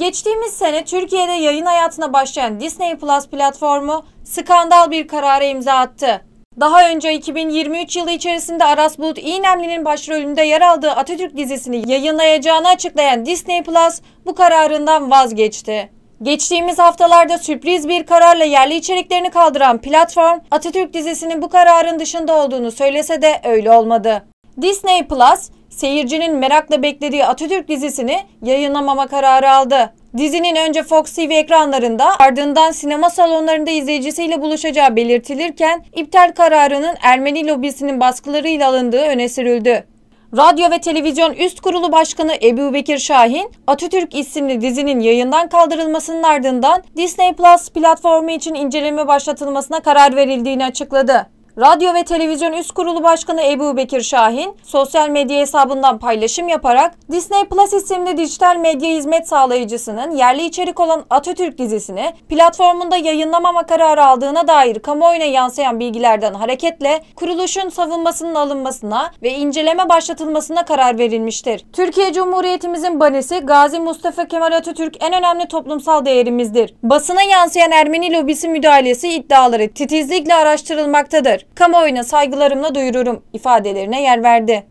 Geçtiğimiz sene Türkiye'de yayın hayatına başlayan Disney Plus platformu skandal bir karara imza attı. Daha önce 2023 yılı içerisinde Aras Bulut İynemli'nin başrolünde yer aldığı Atatürk dizisini yayınlayacağını açıklayan Disney Plus bu kararından vazgeçti. Geçtiğimiz haftalarda sürpriz bir kararla yerli içeriklerini kaldıran platform Atatürk dizisinin bu kararın dışında olduğunu söylese de öyle olmadı. Disney Plus, seyircinin merakla beklediği Atatürk dizisini yayınlamama kararı aldı. Dizinin önce Fox TV ekranlarında ardından sinema salonlarında izleyicisiyle buluşacağı belirtilirken iptal kararının Ermeni lobisinin baskılarıyla alındığı öne sürüldü. Radyo ve Televizyon Üst Kurulu Başkanı Ebu Bekir Şahin, Atatürk isimli dizinin yayından kaldırılmasının ardından Disney Plus platformu için inceleme başlatılmasına karar verildiğini açıkladı. Radyo ve Televizyon Üst Kurulu Başkanı Ebu Bekir Şahin, sosyal medya hesabından paylaşım yaparak Disney Plus isimli dijital medya hizmet sağlayıcısının yerli içerik olan Atatürk dizisini platformunda yayınlamama kararı aldığına dair kamuoyuna yansıyan bilgilerden hareketle kuruluşun savunmasının alınmasına ve inceleme başlatılmasına karar verilmiştir. Türkiye Cumhuriyetimizin banisi Gazi Mustafa Kemal Atatürk en önemli toplumsal değerimizdir. Basına yansıyan Ermeni lobisi müdahalesi iddiaları titizlikle araştırılmaktadır kamuoyuna saygılarımla duyururum ifadelerine yer verdi.